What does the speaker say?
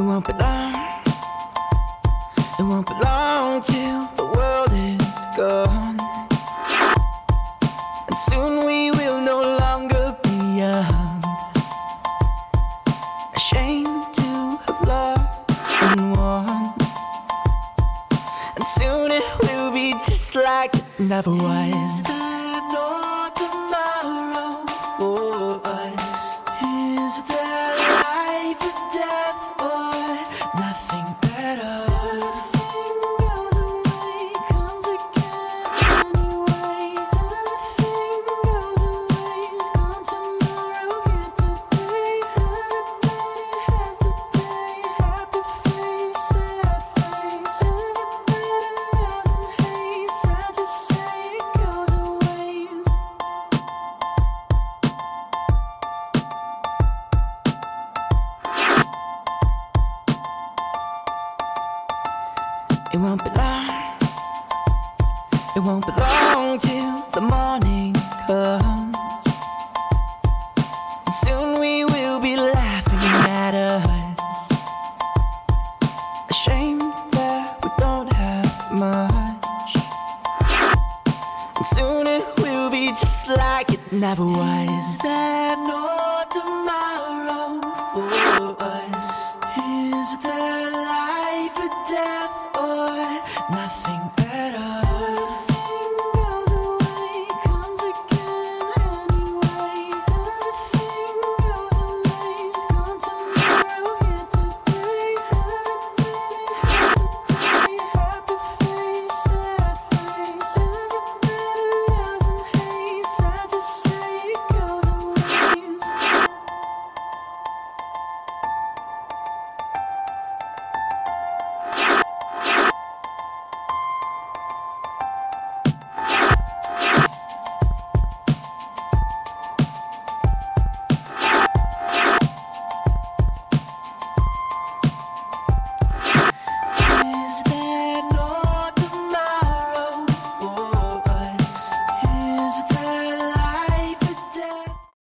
won't be long. It won't be long till the world is gone. And soon we will no longer be young. Ashamed to have lost and won. And soon it will be just like it never was. It won't be long. It won't be long till the morning comes. And soon we will be laughing at us. Ashamed that we don't have much. And soon it will be just like it never was.